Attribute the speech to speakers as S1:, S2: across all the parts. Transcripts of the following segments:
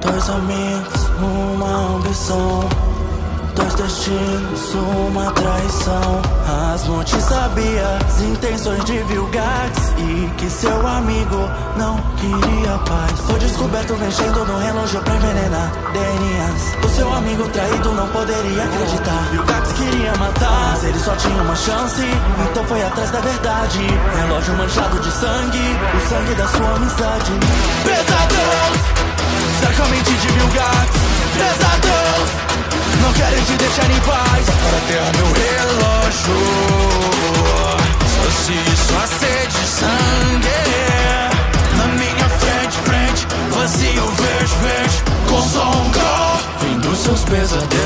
S1: Dois amigos, uma ambição. Dois destinos, uma traição. Asmonte sabia as intenções de Vilgax. E que seu amigo não queria paz. Foi descoberto mexendo no relógio pra envenenar DNAs O seu amigo traído não poderia acreditar. Vilgax queria matar, mas ele só tinha uma chance. Então foi atrás da verdade. Relógio manchado de sangue. O sangue da sua amizade. Pesadelos Cercamente de Vilgax Pesadelos não querem te deixar em paz. Para ter meu relógio. Só se isso acende sangue. Na minha frente, frente Vazio, verde, verde Com só um gol Vem dos seus pesadelos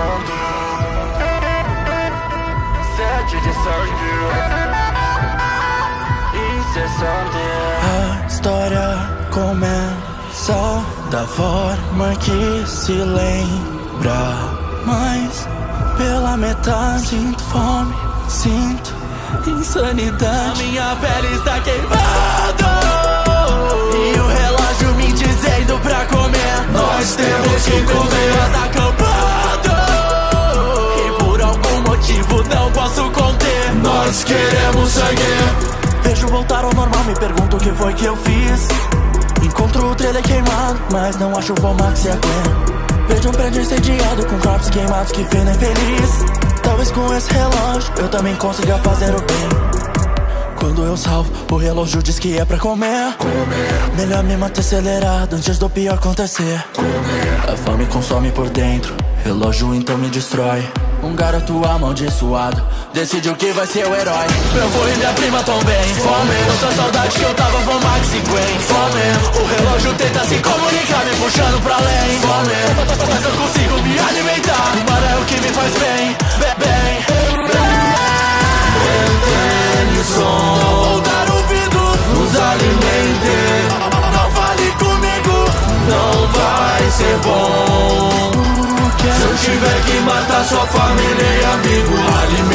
S1: incessante Sede de sangue. Incessante. A história começa da forma que se lembra. Mas pela metade sinto fome, sinto insanidade. A minha pele está queimada Nós queremos sangue Vejo voltar ao normal, me pergunto o que foi que eu fiz. Encontro o trailer queimado, mas não acho o Vomax e a Gwen. Vejo um prédio incendiado com corpos queimados que fina infeliz. Talvez com esse relógio eu também consiga fazer o bem. Quando eu salvo, o relógio diz que é pra comer. Melhor me manter acelerado antes do pior acontecer. A fome consome por dentro, relógio então me destrói. Um garoto amaldiçoado decidiu que vai ser o herói. Meu avô e minha prima tão bem. Fome, tanta saudade que eu tava com Max e Gwen. Fome, o relógio tenta se comunicar, me puxando pra além. Fome, mas eu consigo me alimentar. O é o que me faz bem, bem, bem. sua família e amigo. Alimenta